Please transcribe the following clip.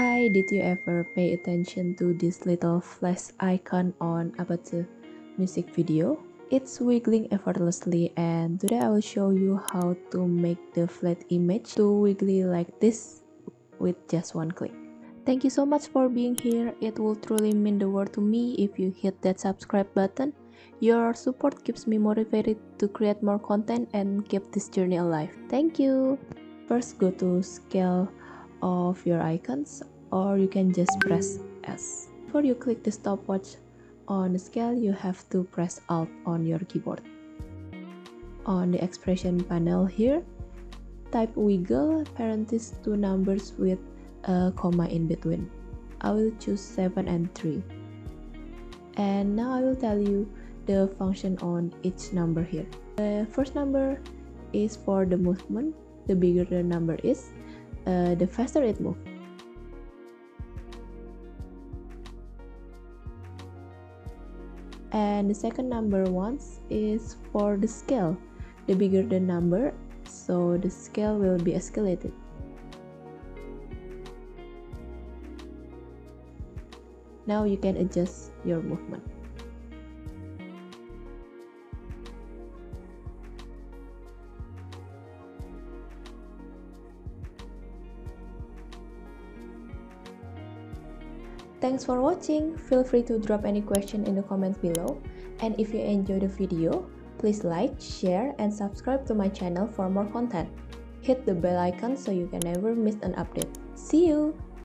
Hi, did you ever pay attention to this little flash icon on APT music video? It's wiggling effortlessly and today I will show you how to make the flat image to wiggly like this with just one click. Thank you so much for being here. It will truly mean the world to me if you hit that subscribe button. Your support keeps me motivated to create more content and keep this journey alive. Thank you! First go to scale of your icons or you can just press S. Before you click the stopwatch on the scale, you have to press Alt on your keyboard. On the expression panel here, type wiggle parentheses two numbers with a comma in between. I will choose 7 and 3. And now I will tell you the function on each number here. The first number is for the movement. The bigger the number is, uh, the faster it moves. And the second number ones is for the scale. The bigger the number, so the scale will be escalated. Now you can adjust your movement. Thanks for watching. Feel free to drop any question in the comments below. And if you enjoyed the video, please like, share, and subscribe to my channel for more content. Hit the bell icon so you can never miss an update. See you!